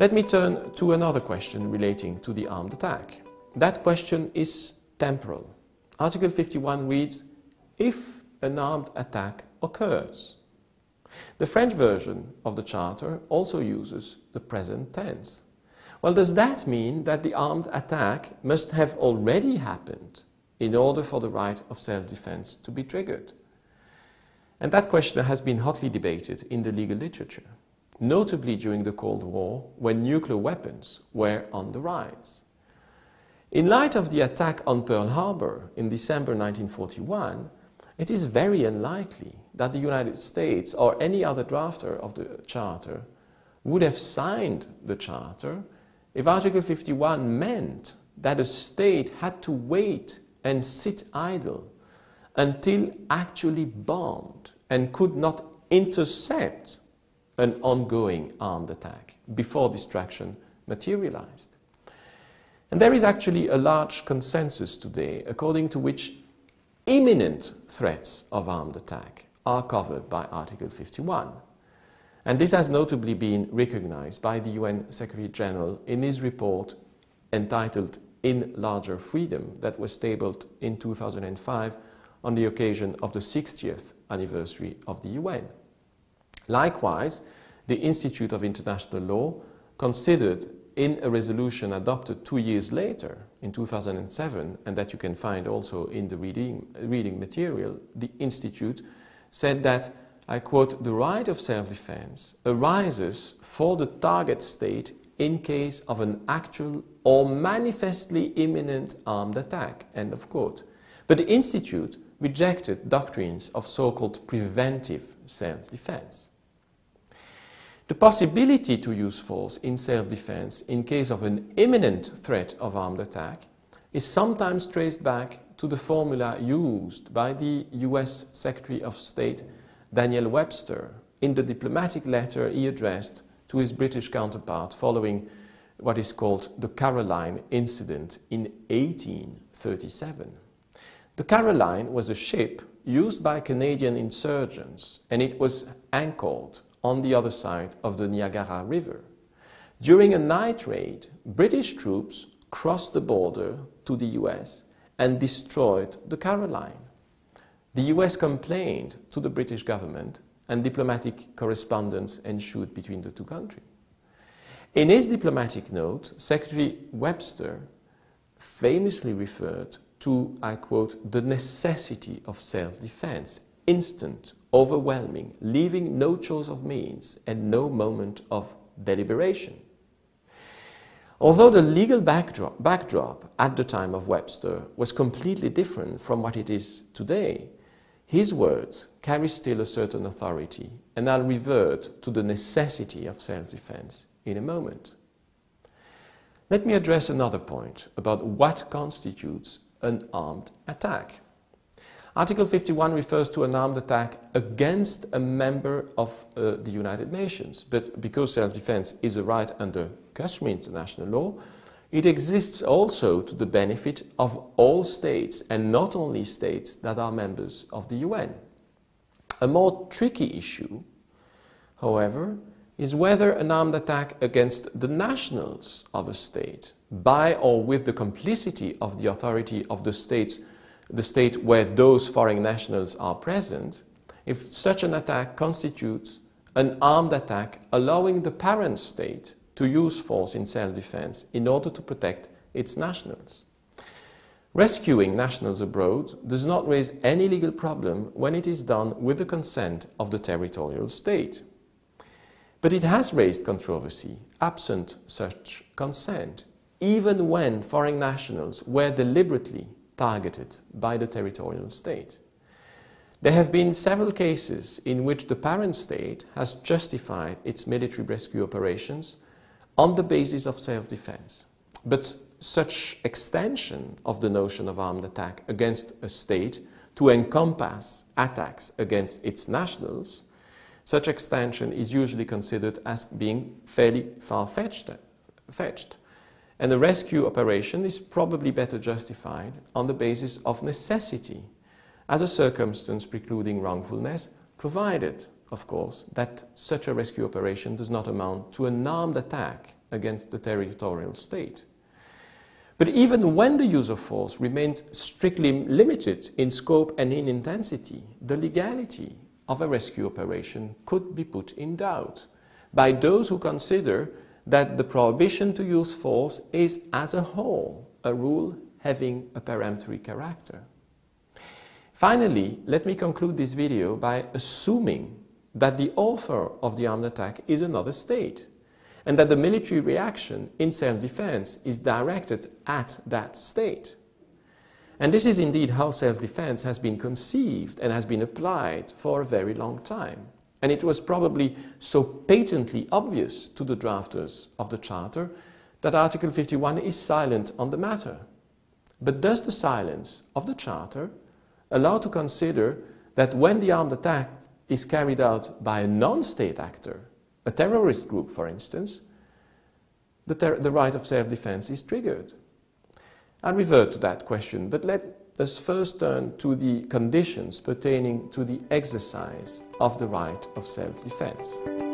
Let me turn to another question relating to the armed attack. That question is temporal. Article 51 reads, if an armed attack occurs. The French version of the Charter also uses the present tense. Well, does that mean that the armed attack must have already happened in order for the right of self-defense to be triggered? And that question has been hotly debated in the legal literature, notably during the Cold War when nuclear weapons were on the rise. In light of the attack on Pearl Harbor in December 1941, it is very unlikely that the United States or any other drafter of the Charter would have signed the Charter if Article 51 meant that a state had to wait and sit idle until actually bombed and could not intercept an ongoing armed attack before destruction materialized. And there is actually a large consensus today according to which imminent threats of armed attack are covered by Article 51. And this has notably been recognized by the UN Secretary General in his report entitled In Larger Freedom that was tabled in 2005 on the occasion of the 60th anniversary of the UN. Likewise, the Institute of International Law considered in a resolution adopted two years later, in 2007, and that you can find also in the reading, reading material, the Institute said that, I quote, the right of self-defense arises for the target state in case of an actual or manifestly imminent armed attack, end of quote. But the Institute rejected doctrines of so-called preventive self-defense. The possibility to use force in self-defense in case of an imminent threat of armed attack is sometimes traced back to the formula used by the US Secretary of State Daniel Webster in the diplomatic letter he addressed to his British counterpart following what is called the Caroline incident in 1837. The Caroline was a ship used by Canadian insurgents and it was anchored on the other side of the Niagara River. During a night raid, British troops crossed the border to the US and destroyed the Caroline. The US complained to the British government and diplomatic correspondence ensued between the two countries. In his diplomatic note, Secretary Webster famously referred to, I quote, the necessity of self-defense, instant, overwhelming, leaving no choice of means and no moment of deliberation. Although the legal backdrop, backdrop, at the time of Webster was completely different from what it is today, his words carry still a certain authority, and I'll revert to the necessity of self-defense in a moment. Let me address another point about what constitutes an armed attack. Article 51 refers to an armed attack against a member of uh, the United Nations, but because self-defense is a right under customary international law, it exists also to the benefit of all states and not only states that are members of the UN. A more tricky issue, however, is whether an armed attack against the nationals of a state, by or with the complicity of the authority of the, states, the state where those foreign nationals are present, if such an attack constitutes an armed attack allowing the parent state to use force in self-defense in order to protect its nationals. Rescuing nationals abroad does not raise any legal problem when it is done with the consent of the territorial state. But it has raised controversy absent such consent, even when foreign nationals were deliberately targeted by the territorial state. There have been several cases in which the parent state has justified its military rescue operations on the basis of self-defense. But such extension of the notion of armed attack against a state to encompass attacks against its nationals such extension is usually considered as being fairly far-fetched. And the rescue operation is probably better justified on the basis of necessity, as a circumstance precluding wrongfulness, provided, of course, that such a rescue operation does not amount to an armed attack against the territorial state. But even when the use of force remains strictly limited in scope and in intensity, the legality of a rescue operation could be put in doubt by those who consider that the prohibition to use force is as a whole a rule having a peremptory character. Finally, let me conclude this video by assuming that the author of the armed attack is another state and that the military reaction in self-defense is directed at that state. And this is indeed how self-defense has been conceived and has been applied for a very long time. And it was probably so patently obvious to the drafters of the Charter that Article 51 is silent on the matter. But does the silence of the Charter allow to consider that when the armed attack is carried out by a non-state actor, a terrorist group for instance, the, the right of self-defense is triggered? I'll revert to that question, but let us first turn to the conditions pertaining to the exercise of the right of self-defense.